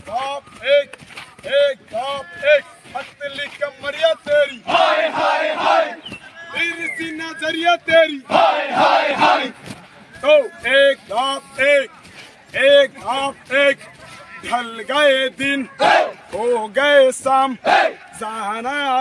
धाप एक एक धाप एक पतली कमरिया तेरी। हाय हाय हाय। तेरी सी नज़रिया तेरी। हाय हाय हाय। तो एक धाप एक एक धाप एक ढल गए दिन। हो गए शाम। जाना